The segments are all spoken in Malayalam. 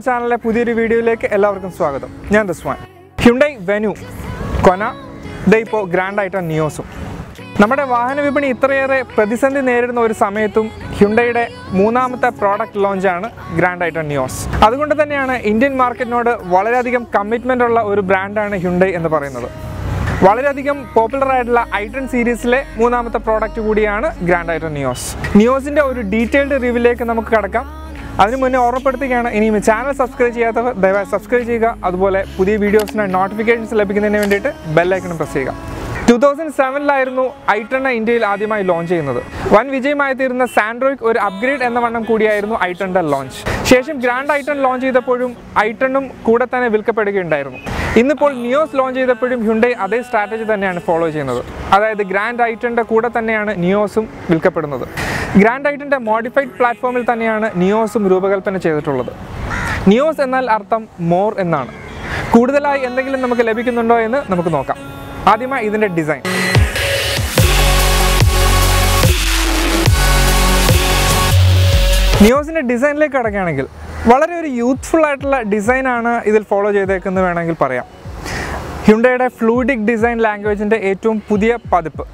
എയുടെ ചാനലിലെ പുതിയൊരു വീഡിയോയിലേക്ക് എല്ലാവർക്കും സ്വാഗതം. ഞാൻ റിസ്വാൻ ഹ്യുണ്ടൈ വെനു കൊന. ഇപ്പോൾ ഗ്രാൻഡ് ആയിട്ട് നിയോസും നമ്മുടെ വാഹന വിപണി ഇത്രയേറെ പ്രതിസന്ധി നേരിടുന്ന ഒരു സമയത്തും ഹ്യുണ്ടയുടെ മൂന്നാമത്തെ പ്രോഡക്റ്റ് ലോഞ്ചാണ് ഗ്രാൻഡ് ഐറ്റൺ നിയോസ് അതുകൊണ്ട് തന്നെയാണ് ഇന്ത്യൻ മാർക്കറ്റിനോട് വളരെയധികം കമ്മിറ്റ്മെന്റ് ഉള്ള ഒരു ബ്രാൻഡാണ് ഹ്യുണ്ടൈ എന്ന് പറയുന്നത്. വളരെയധികം പോപ്പുലർ ആയിട്ടുള്ള ഐട്ടൺ സീരീസിലെ മൂന്നാമത്തെ പ്രോഡക്റ്റ് കൂടിയാണ് ഗ്രാൻഡ് ഐട്ടൺ നിയോസ് നിയോസിന്റെ ഒരു ഡീറ്റെയിൽഡ് റിവ്യൂലേക്ക് നമുക്ക് കടക്കാം. അതിന് മുന്നേ ഓർമ്മപ്പെടുത്തുകയാണ് ഇനിയും ചാനൽ സബ്സ്ക്രൈബ് ചെയ്യാത്തവർ ദയവായി സബ്സ്ക്രൈബ് ചെയ്യുക. അതുപോലെ പുതിയ വീഡിയോസിന് നോട്ടിഫിക്കേഷൻസ് ലഭിക്കുന്നതിന് വേണ്ടിയിട്ട് ബെല്ലൈക്കണും പ്രസ് ചെയ്യുക. ടു തൗസൻഡ് സെവനിലായിരുന്നു ഐട്ടണ്ണ ഇന്ത്യയിൽ ആദ്യമായി ലോഞ്ച് ചെയ്യുന്നത്. വൻ വിജയമായി തീർന്ന സാൻഡ്രോയ്ക്ക് ഒരു അപ്ഗ്രേഡ് എന്ന വണ്ണം കൂടിയായിരുന്നു ഐട്ടണിന്റെ ലോഞ്ച് ശേഷം ഗ്രാൻഡ് ഐട്ടൺ ലോഞ്ച് ചെയ്തപ്പോഴും ഐട്ടണും കൂടെ തന്നെ വിൽക്കപ്പെടുകയുണ്ടായിരുന്നു. ഇന്നിപ്പോൾ നിയോസ് ലോഞ്ച് ചെയ്തപ്പോഴും ഹ്യുണ്ടൈ അതേ സ്ട്രാറ്റജി തന്നെയാണ് ഫോളോ ചെയ്യുന്നത്. അതായത് ഗ്രാൻഡ് ഐറ്റന്റെ കൂടെ തന്നെയാണ് നിയോസും വിൽക്കപ്പെടുന്നത്. ഗ്രാൻഡ് ഐറ്റന്റെ മോഡിഫൈഡ് പ്ലാറ്റ്ഫോമിൽ തന്നെയാണ് നിയോസും രൂപകൽപ്പന ചെയ്തിട്ടുള്ളത്. നിയോസ് എന്നാൽ അർത്ഥം മോർ എന്നാണ്. കൂടുതലായി എന്തെങ്കിലും നമുക്ക് ലഭിക്കുന്നുണ്ടോ എന്ന് നമുക്ക് നോക്കാം. ആദ്യമായി ഇതിന്റെ ഡിസൈൻ. നിയോസിന്റെ ഡിസൈനിലേക്ക് കടക്കുകയാണെങ്കിൽ വളരെ ഒരു യൂത്ത്ഫുൾ ആയിട്ടുള്ള ഡിസൈനാണ് ഇതിൽ ഫോളോ ചെയ്തേക്കുന്നത് വേണമെങ്കിൽ പറയാം. ഹ്യുണ്ടയുടെ ഫ്ലൂഡിക് ഡിസൈൻ ലാംഗ്വേജിന്റെ ഏറ്റവും പുതിയ പതിപ്പ്.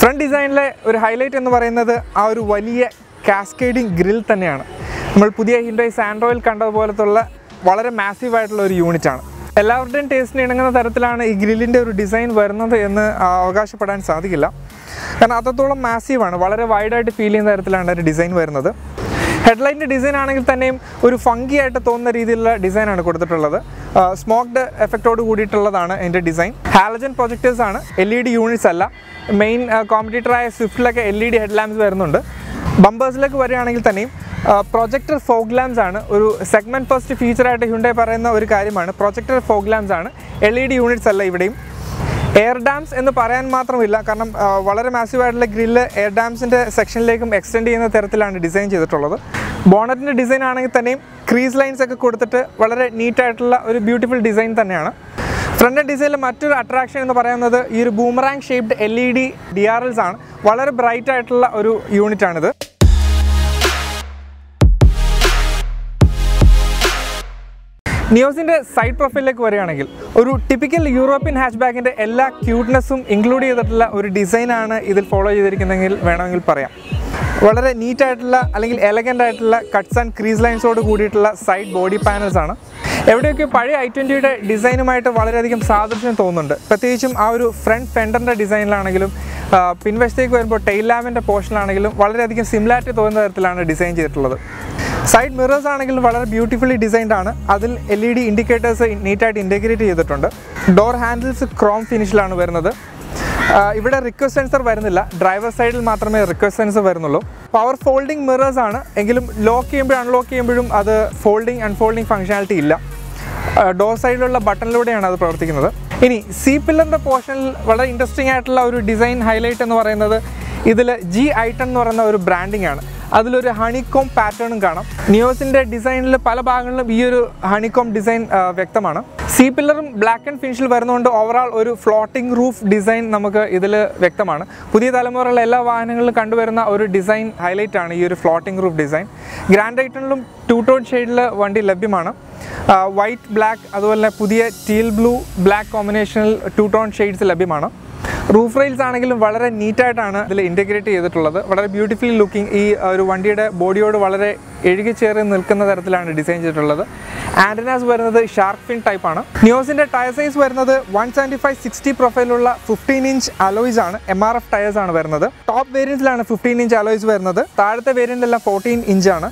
ഫ്രണ്ട് ഡിസൈനിലെ ഒരു ഹൈലൈറ്റ് എന്ന് പറയുന്നത് ആ ഒരു വലിയ കാസ്കേഡിങ് ഗ്രിൽ തന്നെയാണ്. നമ്മൾ പുതിയ ഹിൻഡോയ് സാൻഡ്രോയിൽ കണ്ടതുപോലത്തുള്ള വളരെ മാസീവായിട്ടുള്ള ഒരു യൂണിറ്റാണ് എല്ലാവരുടെയും ടേസ്റ്റിന് ഇണങ്ങുന്ന തരത്തിലാണ് ഈ ഗ്രില്ലിന്റെ ഒരു ഡിസൈൻ വരുന്നത് എന്ന് അവകാശപ്പെടാൻ സാധിക്കില്ല. കാരണം അത്രത്തോളം മാസീവാണ് വളരെ വൈഡായിട്ട് ഫീൽ ചെയ്യുന്ന തരത്തിലാണ് ഒരു ഡിസൈൻ വരുന്നത്. ഹെഡ്ലൈറ്റിന്റെ ഡിസൈൻ ആണെങ്കിൽ തന്നെയും ഒരു ഫങ്കി ആയിട്ട് തോന്നുന്ന രീതിയിലുള്ള ഡിസൈനാണ് കൊടുത്തിട്ടുള്ളത്. സ്മോക്ഡ് എഫക്റ്റോട് കൂടിയിട്ടുള്ളതാണ് എന്റെ ഡിസൈൻ ഹാലജൻ പ്രൊജക്ടേഴ്സ് ആണ്. എൽ ഇ ഡി യൂണിറ്റ്സ് അല്ല. മെയിൻ കോമ്പറ്റീറ്ററായ സ്വിഫ്റ്റിലൊക്കെ L E D head lamps വരുന്നുണ്ട്. ബമ്പേഴ്സിലേക്ക് വരികയാണെങ്കിൽ തന്നെയും പ്രൊജക്ടർ ഫോഗ് ലാംസ് ആണ് ഒരു സെഗ്മെന്റ് ഫസ്റ്റ് ഫീച്ചറായിട്ട് ഹ്യുണ്ടേ പറയുന്ന ഒരു കാര്യമാണ്. പ്രൊജക്ടർ ഫോഗ് ലാംസ് ആണ്. എൽ ഇ ഡി യൂണിറ്റ്സ് അല്ല ഇവിടെയും. എയർ ഡാംസ് എന്ന് പറയാൻ മാത്രമില്ല കാരണം വളരെ മാസീവ് ആയിട്ടുള്ള ഗ്രില്ല് എയർ ഡാംസിന്റെ സെക്ഷനിലേക്കും എക്സ്റ്റെൻഡ് ചെയ്യുന്ന തരത്തിലാണ് ഡിസൈൻ ചെയ്തിട്ടുള്ളത്. ബോണറ്റിന്റെ ഡിസൈൻ ആണെങ്കിൽ തന്നെയും ക്രീസ് ലൈൻസ് ഒക്കെ കൊടുത്തിട്ട് വളരെ നീറ്റായിട്ടുള്ള ഒരു ബ്യൂട്ടിഫുൾ ഡിസൈൻ തന്നെയാണ്. ഫ്രണ്ട് ഡിസൈനിലെ മറ്റൊരു അട്രാക്ഷൻ എന്ന് പറയുന്നത് ഈ ഒരു boomerang shaped L E D D R L's ആണ്. വളരെ ബ്രൈറ്റ് ആയിട്ടുള്ള ഒരു യൂണിറ്റ് നിയോസിന്റെ സൈഡ് പ്രൊഫൈലിലേക്ക് വരികയാണെങ്കിൽ ഒരു ടിപ്പിക്കൽ യൂറോപ്യൻ ഹാച്ച് ബാഗിന്റെ എല്ലാ ക്യൂട്ട്നെസ്സും ഇൻക്ലൂഡ് ചെയ്തിട്ടുള്ള ഒരു ഡിസൈനാണ് ഇതിൽ ഫോളോ ചെയ്തിരിക്കുന്നതെങ്കിൽ വേണമെങ്കിൽ പറയാം. വളരെ നീറ്റായിട്ടുള്ള അല്ലെങ്കിൽ എലഗന്റ് ആയിട്ടുള്ള കട്ട്സ് ആൻഡ് ക്രീസ് ലൈൻസോട് കൂടിയിട്ടുള്ള സൈഡ് ബോഡി പാനൽസ് ആണ്. എവിടെയൊക്കെ പഴയ ഐ ട്വന്റിയുടെ ഡിസൈനുമായിട്ട് വളരെയധികം സാദൃശ്യം തോന്നുന്നുണ്ട്. പ്രത്യേകിച്ചും ആ ഒരു ഫ്രണ്ട് ഫെൻഡറിന്റെ ഡിസൈനിലാണെങ്കിലും പിൻവശത്തേക്ക് വരുമ്പോൾ ടെയിൽ ലാമിന്റെ പോർഷനിലാണെങ്കിലും വളരെയധികം സിമിലാരിറ്റി തോന്നുന്ന തരത്തിലാണ് ഡിസൈൻ ചെയ്തിട്ടുള്ളത്. സൈഡ് മിറേഴ്സ് ആണെങ്കിലും വളരെ ബ്യൂട്ടിഫുള്ളി ഡിസൈൻഡ് ആണ്. അതിൽ എൽ ഇ ഡി ഇൻഡിക്കേറ്റേഴ്സ് നീറ്റായിട്ട് ഇന്റഗ്രേറ്റ് ചെയ്തിട്ടുണ്ട്. ഡോർ ഹാൻഡിൽസ് ക്രോം ഫിനിഷിലാണ് വരുന്നത്. ഇവിടെ റിക്വസ്റ്റ് സെൻസർ വരുന്നില്ല. ഡ്രൈവർ സൈഡിൽ മാത്രമേ റിക്വസ്റ്റ് സെൻസർ വരുന്നുള്ളൂ. പവർ ഫോൾഡിംഗ് മിറേഴ്സ് ആണ്. എങ്കിലും ലോക്ക് ചെയ്യുമ്പോഴും അൺലോക്ക് ചെയ്യുമ്പോഴും അത് ഫോൾഡിംഗ് അൺഫോൾഡിംഗ് ഫംഗ്ഷനാലിറ്റി ഇല്ല. ഡോർ സൈഡിലുള്ള ബട്ടണിലൂടെയാണ് അത് പ്രവർത്തിക്കുന്നത്. ഇനി സി പില്ലറിന്റെ പോർഷനിൽ വളരെ ഇൻട്രസ്റ്റിംഗ് ആയിട്ടുള്ള ഒരു ഡിസൈൻ ഹൈലൈറ്റ് എന്ന് പറയുന്നത് ഇതിൽ ജി ഐട്ടൺ എന്ന് പറയുന്ന ഒരു ബ്രാൻഡിംഗ് ആണ്. അതിലൊരു ഹണിക്കോം പാറ്റേണും കാണാം. നിയോസിന്റെ ഡിസൈനിൽ പല ഭാഗങ്ങളിലും ഈ ഒരു ഹണിക്കോം ഡിസൈൻ വ്യക്തമാണ്. സി പില്ലറും ബ്ലാക്ക് ആൻഡ് ഫിനിഷിൽ വരുന്നതുകൊണ്ട് ഓവറാൾ ഒരു ഫ്ലോട്ടിംഗ് റൂഫ് ഡിസൈൻ നമുക്ക് ഇതിൽ വ്യക്തമാണ്. പുതിയ തലമുറയിലെ എല്ലാ വാഹനങ്ങളിലും കണ്ടുവരുന്ന ഒരു ഡിസൈൻ ഹൈലൈറ്റ് ആണ് ഈ ഒരു ഫ്ലോട്ടിംഗ് റൂഫ് ഡിസൈൻ ഗ്രാൻഡ് ഐറ്റണിലും ടൂ ടോൺ ഷെയ്ഡിൽ വണ്ടി ലഭ്യമാണ്. വൈറ്റ് ബ്ലാക്ക് അതുപോലെ പുതിയ ടീൽ ബ്ലൂ ബ്ലാക്ക് കോമ്പിനേഷനിൽ ടൂ ടോൺ ഷെയ്ഡ്സ് ലഭ്യമാണ്. റൂഫ് റെയിൽസ് ആണെങ്കിലും വളരെ നീറ്റായിട്ടാണ് ഇതിൽ ഇന്റഗ്രേറ്റ് ചെയ്തിട്ടുള്ളത്. വളരെ ബ്യൂട്ടിഫുള്ളി ലുക്കിംഗ് ഈ ഒരു വണ്ടിയുടെ ബോഡിയോട് വളരെ എഴുകി എഴുകിച്ചേറി നിൽക്കുന്ന തരത്തിലാണ് ഡിസൈൻ ചെയ്തിട്ടുള്ളത്. ആന്റനാസ് വരുന്നത് ഷാർക്ക് ഫിൻ ടൈപ്പാണ് ന്യൂസിന്റെ ടയർ സൈസ് വരുന്നത് വൺ സെവന്റി ഫൈവ് സിക്സ്റ്റി പ്രൊഫൈലുള്ള ഫിഫ്റ്റീൻ ഇഞ്ച് അലോയ്സ് ആണ്. എം ആർ എഫ് ടയേഴ്സ് ആണ് വരുന്നത്. ടോപ്പ് വേരിയൻസിലാണ് ഫിഫ്റ്റീൻ ഇഞ്ച് അലോയ്സ് വരുന്നത്. താഴത്തെ വേരിയന്റെല്ലാം ഫോർട്ടീൻ ഇഞ്ചാണ്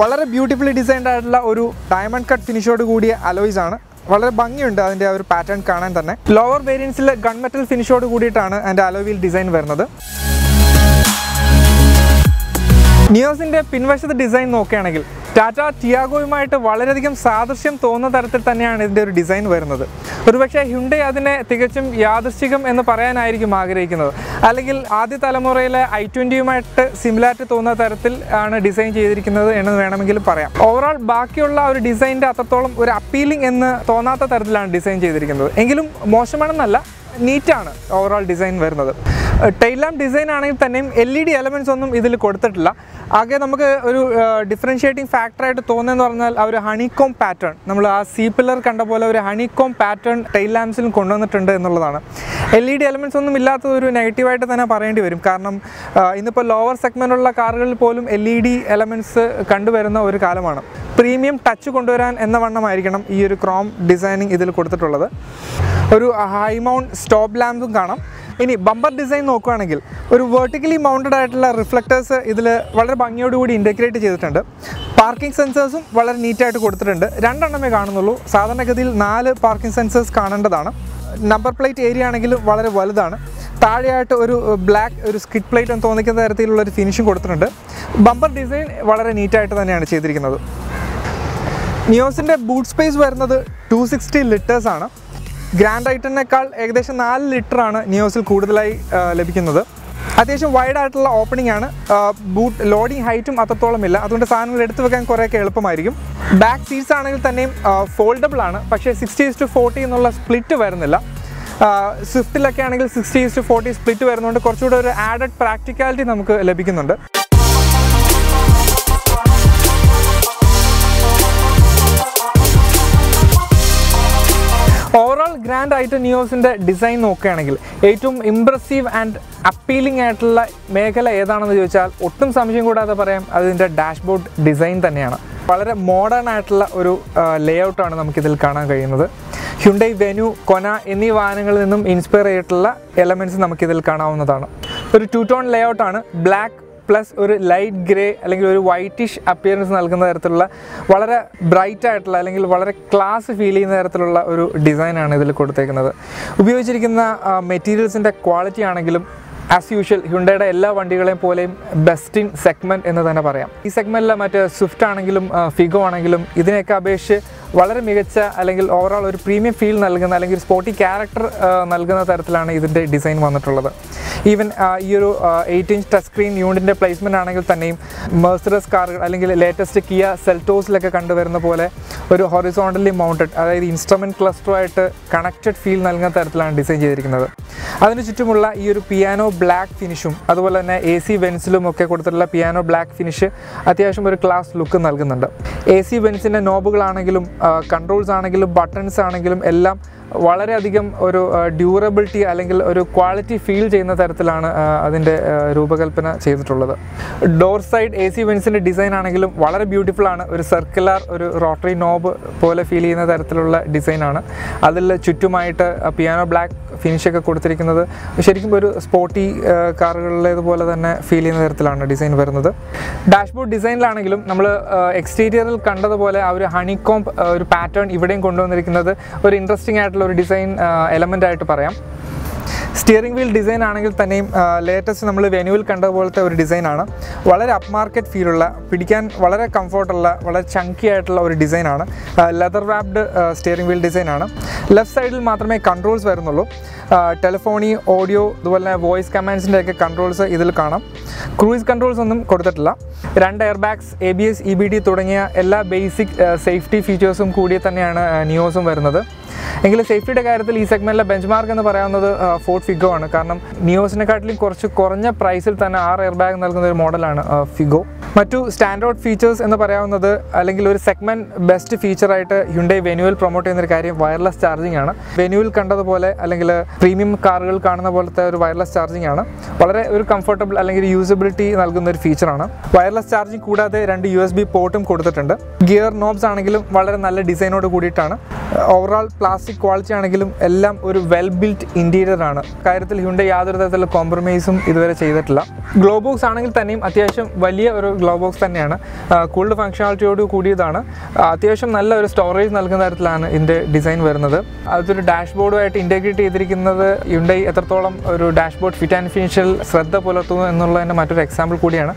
വളരെ ബ്യൂട്ടിഫുള്ളി ഡിസൈൻഡ് ആയിട്ടുള്ള ഒരു ഡയമണ്ട് കട്ട് ഫിനിഷോട് കൂടിയ അലോയ്സ് ആണ്. വളരെ ഭംഗിയുണ്ട് അതിന്റെ ആ ഒരു പാറ്റേൺ കാണാൻ തന്നെ. ലോവർ വേരിയൻസിൽ ഗൺ മെറ്റൽ ഫിനിഷോട് കൂടിയിട്ടാണ് അതിന്റെ അലോവിയിൽ ഡിസൈൻ വരുന്നത്. നിയോസിന്റെ പിൻവശത്തെ ഡിസൈൻ നോക്കുകയാണെങ്കിൽ ടാറ്റ ടിയാഗോയുമായിട്ട് വളരെയധികം സാദൃശ്യം തോന്നുന്ന തരത്തിൽ തന്നെയാണ് ഇതിന്റെ ഒരു ഡിസൈൻ വരുന്നത്. ഒരുപക്ഷെ ഹ്യുണ്ടൈ അതിനെ തികച്ചും യാദൃശ്ചികം എന്ന് പറയാനായിരിക്കും ആഗ്രഹിക്കുന്നത്. അല്ലെങ്കിൽ ആദ്യ തലമുറയിലെ ഐ ട്വന്റിയുമായിട്ട് സിമിലാരിറ്റി തോന്നുന്ന തരത്തിൽ ആണ് ഡിസൈൻ ചെയ്തിരിക്കുന്നത് എന്ന് വേണമെങ്കിൽ പറയാം. ഓവറോൾ ബാക്കിയുള്ള ഒരു ഡിസൈന്റെ അത്രത്തോളം ഒരു അപ്പീലിംഗ് എന്ന് തോന്നാത്ത തരത്തിലാണ് ഡിസൈൻ ചെയ്തിരിക്കുന്നത്. എങ്കിലും മോശമാണെന്നല്ല നീറ്റാണ് ഓവറോൾ ഡിസൈൻ വരുന്നത്. ടെയിൽ ഡിസൈൻ ആണെങ്കിൽ തന്നെയും എൽ ഇ ഡി എലമെന്റ്സ് ഒന്നും ഇതിൽ കൊടുത്തിട്ടില്ല. ആകെ നമുക്ക് ഒരു ഡിഫറൻഷ്യേറ്റിംഗ് ഫാക്ടറായിട്ട് തോന്നുന്നതെന്ന് പറഞ്ഞാൽ ആ ഒരു ഹണിക്കോം പാറ്റേൺ നമ്മൾ ആ സീ പില്ലർ കണ്ട പോലെ ഒരു ഹണിക്കോം പാറ്റേൺ ടെയിൽ കൊണ്ടുവന്നിട്ടുണ്ട് എന്നുള്ളതാണ്. എൽ ഇ ഡി എലമെന്റ്സ് ഒന്നും ഇല്ലാത്തത് ഒരു നെഗറ്റീവായിട്ട് തന്നെ പറയേണ്ടി വരും. കാരണം ഇന്നിപ്പോൾ ലോവർ സെഗ്മെന്റുള്ള കാറുകളിൽ പോലും എൽ ഇ ഡി എലമെന്റ്സ് കണ്ടുവരുന്ന ഒരു കാലമാണ്. പ്രീമിയം ടച്ച് കൊണ്ടുവരാൻ എന്ന വണ്ണമായിരിക്കണം ഈ ഒരു ക്രോം ഡിസൈനിങ് ഇതിൽ കൊടുത്തിട്ടുള്ളത്. ഒരു ഹൈ മൗണ്ട് സ്റ്റോപ്പ് ലാമ്പും കാണാം. ഇനി ബമ്പർ ഡിസൈൻ നോക്കുകയാണെങ്കിൽ ഒരു വെർട്ടിക്കലി മൗണ്ടഡ് ആയിട്ടുള്ള റിഫ്ലക്ടേഴ്സ് ഇതിൽ വളരെ ഭംഗിയോടുകൂടി ഇന്റഗ്രേറ്റ് ചെയ്തിട്ടുണ്ട്. പാർക്കിംഗ് സെൻസേഴ്സും വളരെ നീറ്റായിട്ട് കൊടുത്തിട്ടുണ്ട്. രണ്ടെണ്ണമേ കാണുന്നുള്ളൂ. സാധാരണഗതിയിൽ നാല് പാർക്കിംഗ് സെൻസേഴ്സ് കാണേണ്ടതാണ്. നമ്പർ പ്ലേറ്റ് ഏരിയ ആണെങ്കിലും വളരെ വലുതാണ്. താഴെയായിട്ട് ഒരു ബ്ലാക്ക് ഒരു സ്കിറ്റ് പ്ലേറ്റ് എന്ന് തോന്നിക്കുന്ന തരത്തിലുള്ള ഒരു ഫിനിഷും കൊടുത്തിട്ടുണ്ട്. ബമ്പർ ഡിസൈൻ വളരെ നീറ്റായിട്ട് തന്നെയാണ് ചെയ്തിരിക്കുന്നത്. നിയോസിന്റെ ബൂട്ട് സ്പേസ് വരുന്നത് ടു സിക്സ്റ്റി ലിറ്റേഴ്സാണ് ഗ്രാൻഡ് ഐറ്റനേക്കാൾ ഏകദേശം നാല് ലിറ്ററാണ് നിയോസിൽ കൂടുതലായി ലഭിക്കുന്നത്. അത്യാവശ്യം വൈഡ് ആയിട്ടുള്ള ഓപ്പണിംഗ് ആണ്. ബൂട്ട് ലോഡിംഗ് ഹൈറ്റും അത്രത്തോളം ഇല്ല അതുകൊണ്ട് സാധനങ്ങൾ എടുത്തു വെക്കാൻ കുറേയൊക്കെ എളുപ്പമായിരിക്കും. ബാക്ക് സീറ്റ്സ് ആണെങ്കിൽ തന്നെയും ഫോൾഡബിൾ ആണ്. പക്ഷേ സിക്സ്റ്റി ടു ഫോർട്ടി എന്നുള്ള സ്പ്ലിറ്റ് വരുന്നില്ല. സ്വിഫ്റ്റിലൊക്കെ ആണെങ്കിൽ സിക്സ്റ്റി ടു ഫോർട്ടി സ്പ്ലിറ്റ് വരുന്നതുകൊണ്ട് കുറച്ചുകൂടെ ഒരു ആഡഡ് പ്രാക്ടിക്കാലിറ്റി നമുക്ക് ലഭിക്കുന്നുണ്ട്. ഗ്രാൻഡ് ആയിട്ട് നിയോസിന്റെ ഡിസൈൻ നോക്കുകയാണെങ്കിൽ ഏറ്റവും ഇംപ്രസീവ് ആൻഡ് അപ്പീലിംഗ് ആയിട്ടുള്ള മേഖല ഏതാണെന്ന് ചോദിച്ചാൽ ഒട്ടും സംശയം കൂടാതെ പറയാം അതിന്റെ ഡാഷ്ബോർഡ് ഡിസൈൻ തന്നെയാണ്. വളരെ മോഡേൺ ആയിട്ടുള്ള ഒരു ലേ ഔട്ടാണ് നമുക്കിതിൽ കാണാൻ കഴിയുന്നത്. ഹ്യുണ്ടൈ വെനു കൊന എന്നീ വാഹനങ്ങളിൽ നിന്നും ഇൻസ്പയർ ചെയ്തിട്ടുള്ള എലമെന്റ്സ് നമുക്കിതിൽ കാണാവുന്നതാണ്. ഒരു ടു ടോൺ ലേ ഔട്ടാണ് ബ്ലാക്ക് പ്ലസ് ഒരു ലൈറ്റ് ഗ്രേ അല്ലെങ്കിൽ ഒരു വൈറ്റിഷ് അപ്പിയറൻസ് നൽകുന്ന തരത്തിലുള്ള വളരെ ബ്രൈറ്റ് ആയിട്ടുള്ള അല്ലെങ്കിൽ വളരെ ക്ലാസ് ഫീൽ ചെയ്യുന്ന തരത്തിലുള്ള ഒരു ഡിസൈനാണ് ഇതിൽ കൊടുത്തേക്കുന്നത്. ഉപയോഗിച്ചിരിക്കുന്ന മെറ്റീരിയൽസിന്റെ ക്വാളിറ്റി ആണെങ്കിലും ആസ് യൂഷ്വൽ ഹ്യുണ്ടയുടെ എല്ലാ വണ്ടികളെയും പോലെയും ബെസ്റ്റ് ഇൻ സെഗ്മെന്റ് എന്ന് തന്നെ പറയാം. ഈ സെഗ്മെന്റിലെ മറ്റേ സ്വിഫ്റ്റ് ആണെങ്കിലും ഫിഗോ ആണെങ്കിലും ഇതിനെയൊക്കെ അപേക്ഷിച്ച് വളരെ മികച്ച അല്ലെങ്കിൽ ഓവറോൾ ഒരു പ്രീമിയം ഫീൽ നൽകുന്ന അല്ലെങ്കിൽ സ്പോർട്ടി ക്യാരക്ടർ നൽകുന്ന തരത്തിലാണ് ഇതിന്റെ ഡിസൈൻ വന്നിട്ടുള്ളത്. ഈവൻ ഈ ഒരു എയ്റ്റ് ഇഞ്ച് ടച്ച് സ്ക്രീൻ യൂണിറ്റിന്റെ പ്ലേസ്മെന്റ് ആണെങ്കിൽ തന്നെയും മേഴ്സറസ് കാറുകൾ അല്ലെങ്കിൽ ലേറ്റസ്റ്റ് കിയ സെൽറ്റോസിലൊക്കെ കണ്ടുവരുന്ന പോലെ ഒരു ഹൊറിസോണ്ടലി മൗണ്ടഡ് അതായത് ഇൻസ്ട്രുമെന്റ് ക്ലസ്റ്ററുമായിട്ട് കണക്റ്റഡ് ഫീൽ നൽകുന്ന തരത്തിലാണ് ഡിസൈൻ ചെയ്തിരിക്കുന്നത്. അതിന് ചുറ്റുമുള്ള ഈ ഒരു പിയാനോ ബ്ലാക്ക് ഫിനിഷും അതുപോലെ തന്നെ എ സി വെൻസിലും ഒക്കെ കൊടുത്തിട്ടുള്ള പിയാനോ ബ്ലാക്ക് ഫിനിഷ് അത്യാവശ്യം ഒരു ക്ലാസ് ലുക്ക് നൽകുന്നുണ്ട്. എ സി വെൻസിന്റെ നോബുകളാണെങ്കിലും കൺട്രോൾസ് ആണെങ്കിലും ബട്ടൺസ് ആണെങ്കിലും എല്ലാം വളരെയധികം ഒരു ഡ്യൂറബിലിറ്റി അല്ലെങ്കിൽ ഒരു ക്വാളിറ്റി ഫീൽ ചെയ്യുന്ന തരത്തിലാണ് അതിന്റെ രൂപകൽപ്പന ചെയ്തിട്ടുള്ളത്. ഡോർ സൈഡ് എ സി വെൻസിന്റെ ഡിസൈൻ ആണെങ്കിലും വളരെ ബ്യൂട്ടിഫുൾ ആണ്. ഒരു സർക്കുലർ ഒരു റോട്ടറി നോബ് പോലെ ഫീൽ ചെയ്യുന്ന തരത്തിലുള്ള ഡിസൈനാണ് അതിൽ ചുറ്റുമായിട്ട് പിയാനോ ബ്ലാക്ക് ഫിനിഷൊക്കെ കൊടുത്തിരിക്കുന്നത് ശരിക്കും ഒരു സ്പോർട്ടി കാറുകളിലേതുപോലെ തന്നെ ഫീൽ ചെയ്യുന്ന തരത്തിലാണ് ഡിസൈൻ വരുന്നത്. ഡാഷ്ബോർഡ് ഡിസൈനിലാണെങ്കിലും നമ്മൾ എക്സ്റ്റീരിയറിൽ കണ്ടതുപോലെ ആ ഒരു ഹണികോംപ് ഒരു പാറ്റേൺ ഇവിടെയും കൊണ്ടുവന്നിരിക്കുന്നത് ഒരു ഇൻട്രസ്റ്റിംഗ് ആയിട്ടുള്ള ഒരു ഡിസൈൻ എലമെന്റ് ആയിട്ട് പറയാം. സ്റ്റിയറിംഗ് വീൽ ഡിസൈൻ ആണെങ്കിൽ തന്നെയും ലേറ്റസ്റ്റ് നമ്മൾ വെനുവിൽ കണ്ട പോലത്തെ ഒരു ഡിസൈനാണ് വളരെ അപ്പ് മാർക്കറ്റ് ഫീലുള്ള പിടിക്കാൻ വളരെ കംഫോർട്ടുള്ള വളരെ ചങ്കി ആയിട്ടുള്ള ഒരു ഡിസൈനാണ് ലെതർ വാപ്ഡ് സ്റ്റിയറിംഗ് വീൽ ഡിസൈനാണ് ലെഫ്റ്റ് സൈഡിൽ മാത്രമേ കൺട്രോൾസ് വരുന്നുള്ളൂ. ടെലിഫോണി ഓഡിയോ അതുപോലെ തന്നെ വോയിസ് കമാൻഡ്സിന്റെ ഒക്കെ കൺട്രോൾസ് ഇതിൽ കാണാം. ക്രൂയിസ് കൺട്രോൾസ് ഒന്നും കൊടുത്തിട്ടില്ല. രണ്ട് air bags A B S E B D തുടങ്ങിയ എല്ലാ ബേസിക് സേഫ്റ്റി ഫീച്ചേഴ്സും കൂടി തന്നെയാണ് നിയോസും വരുന്നത്. എങ്കിലും സേഫ്റ്റിയുടെ കാര്യത്തിൽ ഈ സെഗ്മെന്റിലെ ബെഞ്ച് മാർക്ക് എന്ന് പറയാവുന്നത് ഫോർട്ട് ഫിഗോ ആണ്. കാരണം നിയോസിനെക്കാട്ടിലും കുറച്ച് കുറഞ്ഞ പ്രൈസിൽ തന്നെ ആറ് എയർ ബാഗ് നൽകുന്ന ഒരു മോഡലാണ് ഫിഗോ. മറ്റു സ്റ്റാൻഡേർഡ് ഫീച്ചേഴ്സ് എന്ന് പറയാവുന്നത് അല്ലെങ്കിൽ ഒരു സെഗ്മെന്റ് ബെസ്റ്റ് ഫീച്ചറായിട്ട് ഹ്യുണ്ടൈ വെനുവൽ പ്രൊമോട്ട് ചെയ്യുന്ന ഒരു കാര്യം വയർലെസ് ചാർജിങ് ആണ്. വെനുവിൽ കണ്ടതുപോലെ അല്ലെങ്കിൽ പ്രീമിയം കാറുകൾ കാണുന്ന പോലത്തെ ഒരു വയർലെസ് ചാർജിംഗ് ആണ്. വളരെ ഒരു കംഫർട്ടബിൾ അല്ലെങ്കിൽ യൂസബിലിറ്റി നൽകുന്ന ഒരു ഫീച്ചറാണ് വയർലെസ് ചാർജിംഗ് കൂടാതെ രണ്ട് യു എസ് ബി പോർട്ടും കൊടുത്തിട്ടുണ്ട്. ഗിയർ നോബ്സ് ആണെങ്കിലും വളരെ നല്ല ഡിസൈനോട് കൂടിയിട്ടാണ്. ഓവറോൾ പ്ലാസ്റ്റിക് ക്വാളിറ്റി ആണെങ്കിലും എല്ലാം ഒരു വെൽ ബിൽറ്റ് ഇന്റീരിയർ ആണ്. കാര്യത്തിൽ ഹ്യുണ്ടൈ യാതൊരു തരത്തിലുള്ള കോംപ്രമൈസും ഇതുവരെ ചെയ്തിട്ടില്ല. ഗ്ലോ ബോക്സ് ആണെങ്കിൽ തന്നെയും അത്യാവശ്യം വലിയ ഒരു ഗ്ലോ ബോക്സ് തന്നെയാണ്. കൂടുതൽ ഫങ്ഷണാലിറ്റിയോട് കൂടിയതാണ്. അത്യാവശ്യം നല്ല ഒരു സ്റ്റോറേജ് നൽകുന്ന തരത്തിലാണ് ഇതിന്റെ ഡിസൈൻ വരുന്നത്. അതൊരു ഡാഷ്ബോർഡുമായിട്ട് ഇന്റഗ്രേറ്റ് ചെയ്തിരിക്കുന്നത് യുണ്ടൈ എത്രത്തോളം ഒരു ഡാഷ്ബോർഡ് ഫിറ്റ് ആൻഡ് ഫിനിഷ്യൽ ശ്രദ്ധ പുലർത്തുന്നു എന്നുള്ളതിന്റെ മറ്റൊരു എക്സാമ്പിൾ കൂടിയാണ്.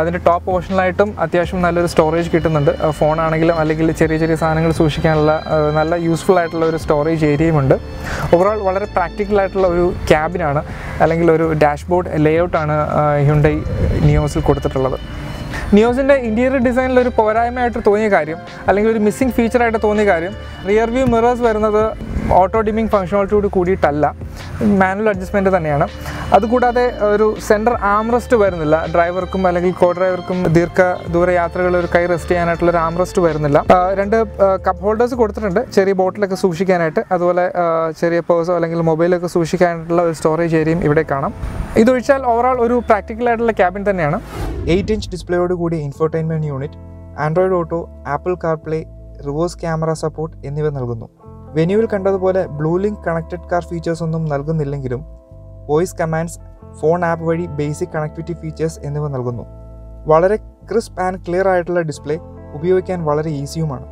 അതിന്റെ ടോപ്പ് പോർഷനിലായിട്ടും അത്യാവശ്യം നല്ലൊരു സ്റ്റോറേജ് കിട്ടുന്നുണ്ട്. ഫോണാണെങ്കിലും അല്ലെങ്കിൽ ചെറിയ ചെറിയ സാധനങ്ങൾ സൂക്ഷിക്കാനുള്ള നല്ല യൂസ്ഫുൾ ആയിട്ടുള്ള ഒരു സ്റ്റോറേജ് ഏരിയയും ഉണ്ട്. ഓവറോൾ വളരെ പ്രാക്ടിക്കൽ ആയിട്ടുള്ള ഒരു ക്യാബിനാണ് അല്ലെങ്കിൽ ഒരു ഡാഷ്ബോർഡ് ലേഔട്ടാണ് ഹ്യുണ്ടൈ നിയോസിൽ കൊടുത്തിട്ടുള്ളത്. നിയോസിന്റെ ഇന്റീരിയർ ഡിസൈനിൽ ഒരു പോരായ്മയായിട്ട് തോന്നിയ കാര്യം അല്ലെങ്കിൽ ഒരു മിസ്സിംഗ് ഫീച്ചറായിട്ട് തോന്നിയ കാര്യം റിയർ വ്യൂ മിറേഴ്സ് വരുന്നത് ഓട്ടോ ഡിമ്മിങ് ഫംഗ്ഷനോളിറ്റിയോട് കൂടിയിട്ടല്ല. മാനുവൽ അഡ്ജസ്റ്റ്മെന്റ് തന്നെയാണ്. അതുകൂടാതെ ഒരു സെന്റർ ആംറസ്റ്റ് വരുന്നില്ല. ഡ്രൈവർക്കും അല്ലെങ്കിൽ കോ ഡ്രൈവർക്കും ദീർഘ ദൂര യാത്രകളിൽ ഒരു കൈ റെസ്റ്റ് ചെയ്യാനായിട്ടുള്ള ഒരു ആംറസ്റ്റ് വരുന്നില്ല. രണ്ട് കപ്പ് ഹോൾഡേഴ്സ് കൊടുത്തിട്ടുണ്ട്. ചെറിയ ബോട്ടിലൊക്കെ സൂക്ഷിക്കാനായിട്ട്. അതുപോലെ ചെറിയ പേഴ്സോ അല്ലെങ്കിൽ മൊബൈലൊക്കെ സൂക്ഷിക്കാനായിട്ടുള്ള ഒരു സ്റ്റോറേജ് ഏരിയയും ഇവിടെ കാണാം. ഇതൊഴിച്ചാൽ ഓവറോൾ ഒരു പ്രാക്ടിക്കൽ ആയിട്ടുള്ള ക്യാബിൻ തന്നെയാണ്. എയ്റ്റ് ഇഞ്ച് ഡിസ്പ്ലേയോട് കൂടിയ infotainment unit Android Auto Apple CarPlay reverse camera support എന്നിവ നൽകുന്നു. വെന്യൂവിൽ കണ്ടതുപോലെ Blue Link connected car features ഒന്നും നൽകുന്നില്ലെങ്കിലും വോയിസ് കമാൻഡ്സ് ഫോൺ ആപ്പ് വഴി ബേസിക് കണക്ടിവിറ്റി ഫീച്ചേഴ്സ് എന്നിവ നൽകുന്നു. വളരെ ക്രിസ്പ് ആൻഡ് ക്ലിയർ ആയിട്ടുള്ള ഡിസ്പ്ലേ ഉപയോഗിക്കാൻ വളരെ ഈസിയുമാണ്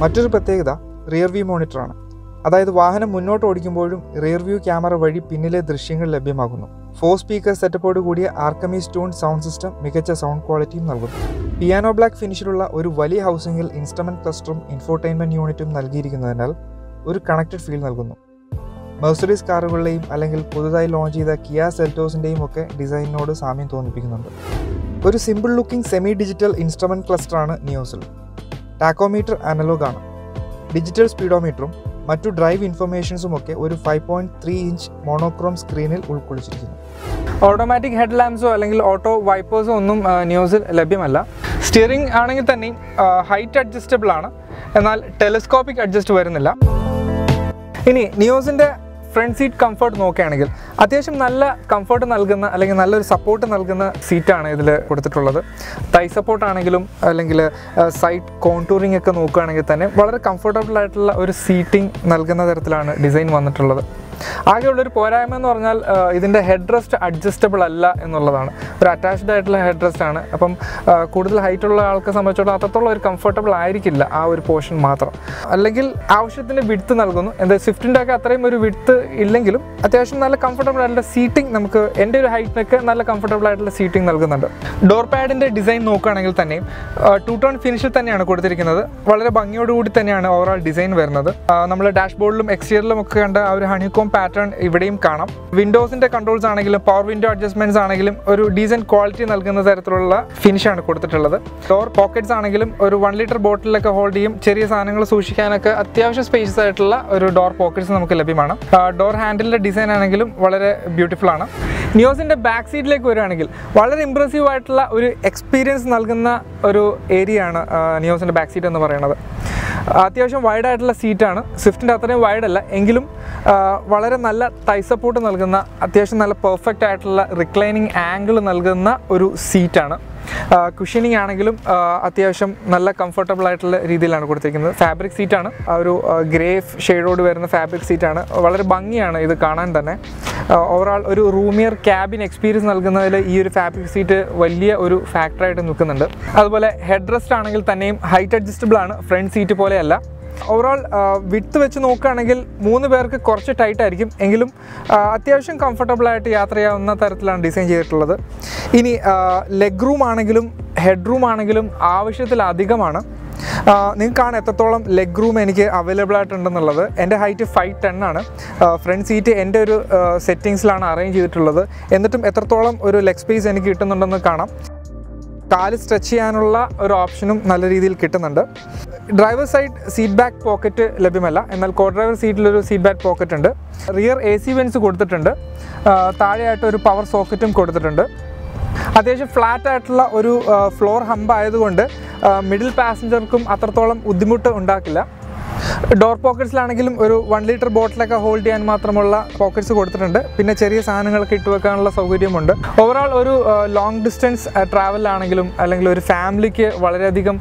മറ്റൊരു പ്രത്യേകത റിയർ വ്യൂ മോണിറ്ററാണ് അതായത് വാഹനം മുന്നോട്ട് ഓടിക്കുമ്പോഴും റിയർ വ്യൂ ക്യാമറ വഴി പിന്നിലെ ദൃശ്യങ്ങൾ ലഭ്യമാകുന്നു. ഫോർ സ്പീക്കർ സെറ്റപ്പോട് കൂടിയ ആർക്കമി സ്റ്റോൺ സൗണ്ട് സിസ്റ്റം മികച്ച സൗണ്ട് ക്വാളിറ്റിയും നൽകുന്നു. പിയാനോ ബ്ലാക്ക് ഫിനിഷിലുള്ള ഒരു വലിയ ഹൗസിംഗിൽ ഇൻസ്ട്രുമെന്റ് ക്ലസ്റ്ററും ഇൻഫോർടൈൻമെന്റ് യൂണിറ്റും നൽകിയിരിക്കുന്നതിനാൽ ഒരു കണക്റ്റഡ് ഫീൽ നൽകുന്നു. മെഴ്സഡീസ് കാറുകളുടെയും അല്ലെങ്കിൽ പുതുതായി ലോഞ്ച് ചെയ്ത കിയ സെൽറ്റോസിന്റെയും ഒക്കെ ഡിസൈനിനോട് സാമ്യം തോന്നിപ്പിക്കുന്നുണ്ട്. ഒരു simple looking semi digital instrument ക്ലസ്റ്ററാണ് നിയോസിൽ ടാക്കോമീറ്റർ അനലോഗാണ് ഡിജിറ്റൽ സ്പീഡോമീറ്ററും മറ്റു ഡ്രൈവ് ഇൻഫർമേഷൻസും ഒക്കെ ഒരു five point three inch monochrome സ്ക്രീനിൽ ഉൾക്കൊള്ളിച്ചിരിക്കുന്നു. ഓട്ടോമാറ്റിക് ഹെഡ് ലാമ്പ്സോ അല്ലെങ്കിൽ ഓട്ടോ വൈപ്പേഴ്സോ ഒന്നും ന്യൂസിൽ ലഭ്യമല്ല. സ്റ്റിയറിംഗ് ആണെങ്കിൽ തന്നെയും ഹൈറ്റ് അഡ്ജസ്റ്റബിൾ ആണ്. എന്നാൽ ടെലിസ്കോപ്പിക് അഡ്ജസ്റ്റ് വരുന്നില്ല. ഇനി നിയോസിന്റെ ഫ്രണ്ട് സീറ്റ് കംഫർട്ട് നോക്കുകയാണെങ്കിൽ അത്യാവശ്യം നല്ല കംഫർട്ട് നൽകുന്ന അല്ലെങ്കിൽ നല്ലൊരു സപ്പോർട്ട് നൽകുന്ന സീറ്റാണ് ഇതിൽ കൊടുത്തിട്ടുള്ളത്. തൈ സപ്പോർട്ട് ആണെങ്കിലും അല്ലെങ്കിൽ സൈഡ് കോൺടൂറിംഗ് ഒക്കെ നോക്കുകയാണെങ്കിൽ തന്നെ വളരെ കംഫർട്ടബിൾ ആയിട്ടുള്ള ഒരു സീറ്റിംഗ് നൽകുന്ന തരത്തിലാണ് ഡിസൈൻ വന്നിട്ടുള്ളത്. ആകെയുള്ളൊരു പോരായ്മ എന്ന് പറഞ്ഞാൽ ഇതിന്റെ ഹെഡ് റെസ്റ്റ് അഡ്ജസ്റ്റബിൾ അല്ല എന്നുള്ളതാണ്. ഒരു അറ്റാച്ച്ഡ് ആയിട്ടുള്ള ഹെഡ് റെസ്റ്റ് ആണ്. അപ്പം കൂടുതൽ ഹൈറ്റ് ഉള്ള ആൾക്ക് സംബന്ധിച്ചിടത്തോളം അത്രത്തോളം ഒരു കംഫർട്ടബിൾ ആയിരിക്കില്ല ആ ഒരു പോർഷൻ മാത്രം. അല്ലെങ്കിൽ ആവശ്യത്തിന് വിടുത്ത് നൽകുന്നു. എന്താ സ്വിഫ്റ്റിന്റെ ഒക്കെ അത്രയും ഒരു വിടുത്ത് ഇല്ലെങ്കിലും അത്യാവശ്യം നല്ല കംഫർട്ടബിൾ ആയിട്ടുള്ള സീറ്റിംഗ് നമുക്ക് എന്റെ ഒരു ഹൈറ്റിനൊക്കെ നല്ല കംഫർട്ടബിൾ ആയിട്ടുള്ള സീറ്റിംഗ് നൽകുന്നുണ്ട്. ഡോർ പാഡിന്റെ ഡിസൈൻ നോക്കുകയാണെങ്കിൽ തന്നെയും ടു ടോൺ ഫിനിഷിൽ തന്നെയാണ് കൊടുത്തിരിക്കുന്നത്. വളരെ ഭംഗിയോടുകൂടി തന്നെയാണ് ഓവറോൾ ഡിസൈൻ വരുന്നത്. നമ്മൾ ഡാഷ്ബോർഡിലും എക്സ്റ്റീരിയറിലും ഒക്കെ കണ്ട ആ ഒരു ഹണികോം പാറ്റേൺ ഇവിടെയും കാണാം. വിൻഡോസിന്റെ കൺട്രോൾസ് ആണെങ്കിലും പവർ വിൻഡോ അഡ്ജസ്റ്റ്മെന്റ്സ് ആണെങ്കിലും ഒരു ഡീസന്റ് ക്വാളിറ്റി നൽകുന്ന തരത്തിലുള്ള ഫിനിഷ് ആണ് കൊടുത്തിട്ടുള്ളത്. ഡോർ പോക്കറ്റ്സ് ആണെങ്കിലും ഒരു വൺ ലിറ്റർ ബോട്ടിലൊക്കെ ഹോൾഡ് ചെയ്യും. ചെറിയ സാധനങ്ങൾ സൂക്ഷിക്കാനൊക്കെ അത്യാവശ്യം സ്പേഷ്യസ് ആയിട്ടുള്ള ഒരു ഡോർ പോക്കറ്റ്സ് നമുക്ക് ലഭ്യമാണ്. ഡോർ ഹാൻഡിലിന്റെ ഡിസൈൻ ആണെങ്കിലും വളരെ ബ്യൂട്ടിഫുൾ ആണ്. നിയോസിന്റെ ബാക്ക് സീറ്റിലേക്ക് വരികയാണെങ്കിൽ വളരെ ഇമ്പ്രസീവ് ആയിട്ടുള്ള ഒരു എക്സ്പീരിയൻസ് നൽകുന്ന ഒരു ഏരിയ ആണ് നിയോസിന്റെ ബാക്ക് സീറ്റ് എന്ന് പറയുന്നത്. അത്യാവശ്യം വൈഡായിട്ടുള്ള സീറ്റാണ് സ്വിഫ്റ്റിന്റെ അത്രയും വൈഡല്ല എങ്കിലും ആ, വളരെ നല്ല തൈ സപ്പോർട്ട് നൽകുന്ന അത്യാവശ്യം നല്ല പെർഫെക്റ്റ് ആയിട്ടുള്ള റിക്ലൈനിങ് ആംഗിൾ നൽകുന്ന ഒരു സീറ്റാണ് കുഷനിങ് ആണെങ്കിലും അത്യാവശ്യം നല്ല കംഫർട്ടബിൾ ആയിട്ടുള്ള രീതിയിലാണ് കൊടുത്തിരിക്കുന്നത്. ഫാബ്രിക് സീറ്റാണ് ഒരു ഗ്രേ ഷെയ്ഡോട് വരുന്ന ഫാബ്രിക് സീറ്റാണ് വളരെ ഭംഗിയാണ് ഇത് കാണാൻ തന്നെ. ഓവറോൾ ഒരു റൂമിയർ ക്യാബിൻ എക്സ്പീരിയൻസ് നൽകുന്നതിൽ ഈ ഒരു ഫാബ്രിക് സീറ്റ് വലിയ ഒരു ഫാക്ടറായിട്ട് നിൽക്കുന്നുണ്ട്. അതുപോലെ ഹെഡ് റെസ്റ്റ് ആണെങ്കിൽ തന്നെയും ഹൈറ്റ് അഡ്ജസ്റ്റബിൾ ആണ്. ഫ്രണ്ട് സീറ്റ് പോലെയല്ല. ഓവറോൾ വിട്ട് വെച്ച് നോക്കുകയാണെങ്കിൽ മൂന്ന് പേർക്ക് കുറച്ച് ടൈറ്റ് ആയിരിക്കും. എങ്കിലും അത്യാവശ്യം കംഫർട്ടബിൾ ആയിട്ട് യാത്ര ചെയ്യാവുന്ന തരത്തിലാണ് ഡിസൈൻ ചെയ്തിട്ടുള്ളത്. ഇനി ലെഗ് റൂം ആണെങ്കിലും ഹെഡ് റൂം ആണെങ്കിലും ആവശ്യത്തിലധികമാണ് നിങ്ങൾക്ക് കാണാൻ എത്രത്തോളം ലെഗ് റൂം എനിക്ക് അവൈലബിൾ ആയിട്ടുണ്ടെന്നുള്ളത്. എന്റെ ഹൈറ്റ് ഫൈവ് ടെൻ ആണ്. ഫ്രണ്ട് സീറ്റ് എന്റെ ഒരു സെറ്റിങ്സിലാണ് അറേഞ്ച് ചെയ്തിട്ടുള്ളത്. എന്നിട്ടും എത്രത്തോളം ഒരു ലെഗ് സ്പേസ് എനിക്ക് കിട്ടുന്നുണ്ടെന്ന് കാണാം. കാൽ സ്ട്രെച്ച് ചെയ്യാനുള്ള ഒരു ഓപ്ഷനും നല്ല രീതിയിൽ കിട്ടുന്നുണ്ട്. Driver side seat back pocket ലഭ്യമല്ല. എന്നാൽ കോ ഡ്രൈവർ സീറ്റിലൊരു സീറ്റ് ബാക്ക് പോക്കറ്റ് ഉണ്ട്. റിയർ എ സി വെൻസ് കൊടുത്തിട്ടുണ്ട്. താഴെയായിട്ട് ഒരു പവർ സോക്കറ്റും കൊടുത്തിട്ടുണ്ട്. അത്യാവശ്യം ഫ്ലാറ്റ് ആയിട്ടുള്ള ഒരു ഫ്ലോർ ഹമ്പ് ആയതുകൊണ്ട് മിഡിൽ പാസഞ്ചർക്കും അത്രത്തോളം ബുദ്ധിമുട്ട് ഉണ്ടാക്കില്ല. ഡോർ പോക്കറ്റ്സിലാണെങ്കിലും ഒരു വൺ ലിറ്റർ ബോട്ടിലൊക്കെ ഹോൾഡ് ചെയ്യാൻ മാത്രമുള്ള പോക്കറ്റ്സ് കൊടുത്തിട്ടുണ്ട്. പിന്നെ ചെറിയ സാധനങ്ങളൊക്കെ ഇട്ട് വെക്കാനുള്ള സൗകര്യമുണ്ട്. ഓവറോൾ ഒരു ലോങ് ഡിസ്റ്റൻസ് ട്രാവലാണെങ്കിലും അല്ലെങ്കിൽ ഒരു ഫാമിലിക്ക് വളരെയധികം